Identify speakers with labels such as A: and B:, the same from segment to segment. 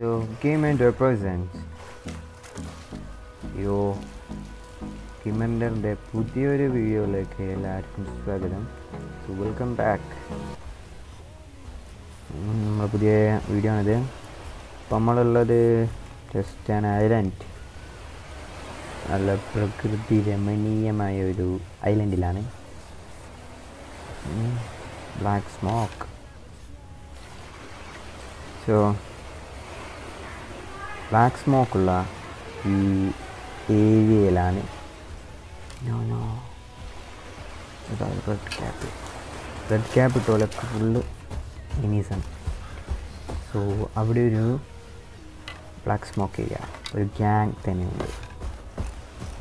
A: Yo, Game represents. your കിമൻഡറിന്റെ പുതിയൊരു വീഡിയോയിലേക്ക് എല്ലാവർക്കും സ്വാഗതം. സോ വെൽക്കം ബാക്ക് നമ്മളെ പുതിയ വീഡിയോ ആണിത്. ഇപ്പം നമ്മളുള്ളത് ജസ്റ്റ് ആൻ ഐലൻഡ് നല്ല പ്രകൃതി രമണീയമായ ഒരു ഐലൻഡിലാണ് ബ്ലാക്ക് സ്മോക്ക് സോ ബ്ലാക്ക് സ്മോക്കുള്ള ഈ ഏരിയയിലാണ്. No no red cap red cap ഇട്ടോലൊക്കെ full മിനീസാണ് സോ അവിടെ ഒരു ബ്ലാക്ക് സ്മോക്ക് ഏരിയ ഒരു ഗ്യാങ് തന്നെയുണ്ട്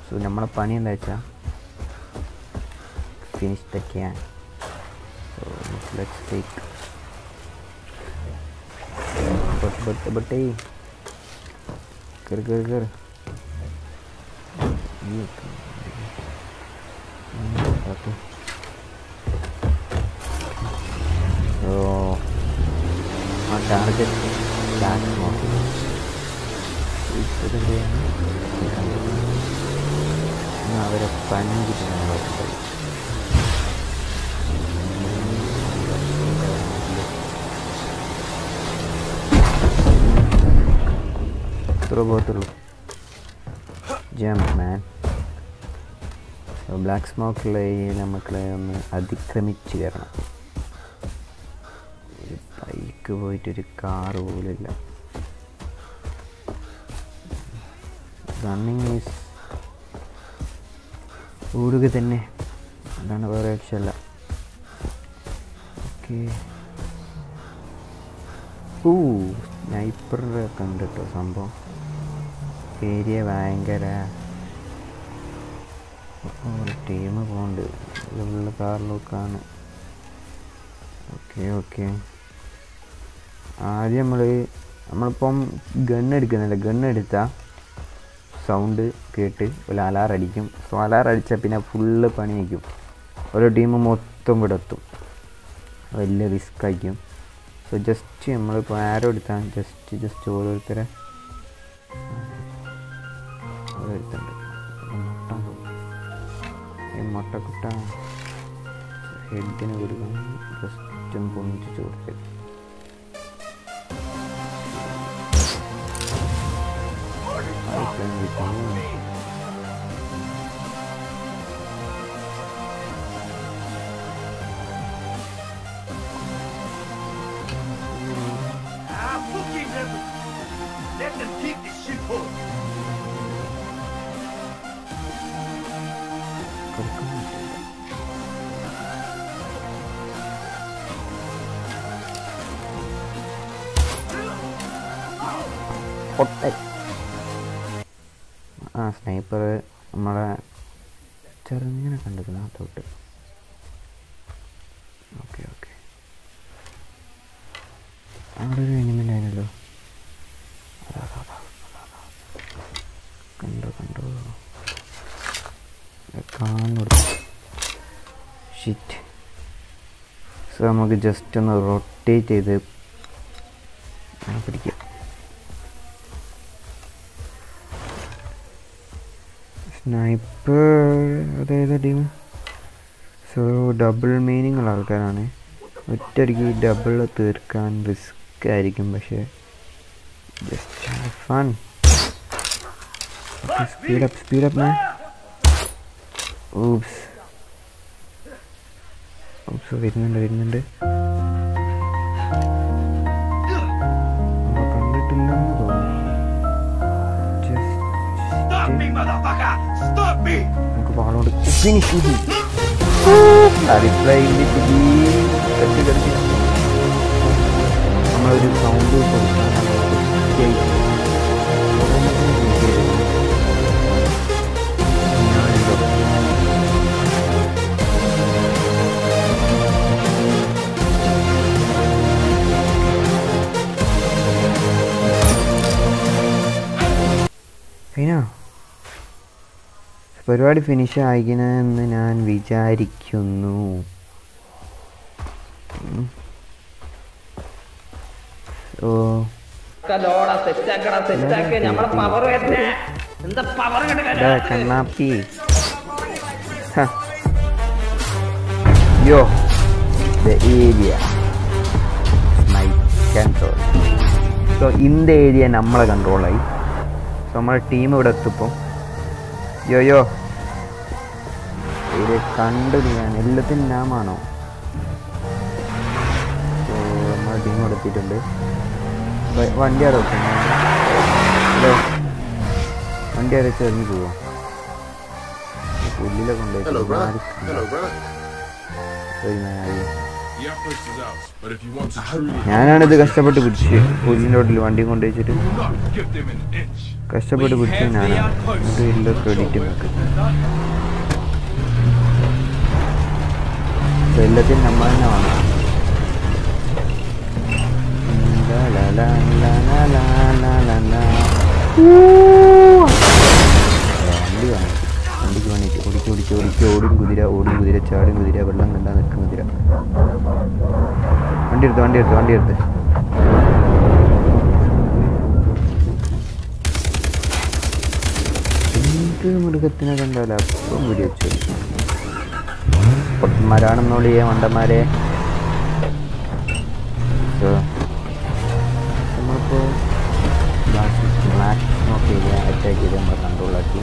A: സോ നമ്മളെ പണി എന്താ വെച്ചാൽ finish the gang so let's take but but ബട്ടേ കയറി കയറി ഓക്കെ സോ ആ ടാർഗറ്റ് ബ്ലാക്ക് നോക്കി. അവരെ പണിഞ്ഞിട്ട് ഇത്ര പോകത്തുള്ളൂ ജംപ് മാൻ ബ്ലാക്ക് സ്മോക്കുള്ള ഏരിയയിൽ നമ്മളെ ഒന്ന് അതിക്രമിച്ച് കയറണം ഒരു ബൈക്ക് പോയിട്ടൊരു കാറ് പോലില്ല റണ്ണിങ് ഈസ് ഓടുക തന്നെ. അതാണ് വേറെ രക്ഷയല്ല ഓക്കെ ഓ സ്നൈപ്പറിന്റെ ഒക്കെ ഉണ്ട് കേട്ടോ സംഭവം? ഏരിയ ഭയങ്കര ഒരു ടീം പോകുന്നുണ്ട് ഉള്ള കാറിലൊക്കെയാണ് ഓക്കെ ഓക്കെ ആദ്യം നമ്മൾ നമ്മളിപ്പം ഗണ്ണെടുക്കുന്നില്ല എടുക്കുന്നില്ല? ഗണ്ണ് എടുത്താൽ സൗണ്ട് കേട്ട് ഒരു അലാർ അടിക്കും. സോ അലാർ പിന്നെ ഫുള്ള് പണി വയ്ക്കും ഓരോ ടീം മൊത്തം വിടത്തും വലിയ റിസ്ക് ആയിരിക്കും. സോ ജസ്റ്റ് നമ്മളിപ്പോൾ ആരോ എടുത്താൽ ജസ്റ്റ് ജസ്റ്റ് ഓരോരുത്തരെ
B: ಇತ್ತಲ್ಲ ಮೊಟ್ಟ ఈ మొట్ట గుట్ట హెడ్ని విడిగా జస్ట్ నుంచి
A: చూడలేదు అయిపోయింది പൊട്ടൻ ആ സ്നൈപ്പർ നമ്മളെ ചെറുങ്ങനെ കണ്ടിരുന്നു ആ തൊട്ട് ഓക്കെ ഓക്കെ. അവിടെ ഒരു അതാ. കണ്ടോ കണ്ടോ? കാണുന്നു ഷിറ്റ് സോ നമുക്ക് ജസ്റ്റ് ഒന്ന് റൊട്ടേറ്റ് ചെയ്ത്. പിടിക്കാം. സ്നൈപ്പർ അതായത് ടീം സോ ഡബിൾ മീനിങ് ഉള്ള ആൾക്കാരാണ്. ഒറ്റയടിക്ക് ഡബിൾ തീർക്കാൻ റിസ്ക് ആയിരിക്കും പക്ഷേ just fun speed up speed up man oops oops വരുന്നുണ്ട് വരുന്നുണ്ട്.
B: Stop me,
A: just
B: motherfucker! Stop me!
A: നമുക്ക് വാളോട് ഫിനിഷ് ചെയ്തു റിപ്ലൈ നമ്മളൊരു സൗണ്ട് കൊടുക്കാൻ കഴിഞ്ഞോ പരിപാടി ഫിനിഷ് ആയിക്കണമെന്ന് ഞാൻ വിചാരിക്കുന്നു ഉം. ഓ
C: ഒക്കെ ലോടാ പരിപാടി ഫിനിഷ് ആയിക്കണമെന്ന് ഞാൻ വിചാരിക്കുന്നു.
A: ഓ കണ്ണാപ്പി. Yo. The area my control so in the area നമ്മളെ കൺട്രോളായി സോ നമ്മുടെ ടീം ഇവിടെ എത്തിപ്പോൾ യോയോ. ഇത് കണ്ടിടിക്കാൻ എല്ലാത്തിനും നാമാണോ? നമ്മൾ ടീം എടുത്തിട്ടുണ്ട് വണ്ടി അവിടെ വെക്കുന്നു ഹലോ. വണ്ടി അവിടെ ചെറിഞ്ഞു പോവോ? പുല്ലിലെ കൊണ്ടുപോയി. ഞാനാണിത് കഷ്ടപ്പെട്ട് പിടിച്ചത്. പൂജിന്റെ ഹോട്ടലിൽ വണ്ടി
D: കൊണ്ടു വെച്ചിട്ട്
A: കഷ്ടപ്പെട്ട് പിടിച്ചത് ഞാനാണ്. ഇത് എല്ലാ ക്രെഡിറ്റും നമ്മൾ തന്നെ വാങ്ങാം വണ്ടി വാങ്ങാം ഓടിക്ക് ഓടിക്ക് ഓടിക്ക് ഓടും കുതിര ഓടും കുതിര ചാടും കുതിര വെള്ളം കണ്ടാൽ നിൽക്കും കുതിര. വണ്ടി എടുത്ത് വണ്ടി എടുത്ത് വണ്ടി എടുത്ത്. എന്ത് മൃഗത്തിനെ കണ്ടാലും അപ്പം വെടിവെച്ചു പൊട്ടന്മാരാണെന്നോളിയെ മണ്ടന്മാരെ. നമ്മളിപ്പോൾ ബ്ലാക്ക് സ്മോക്ക് അറ്റാക്ക് ചെയ്ത് നമ്മൾ കൺട്രോളാക്കി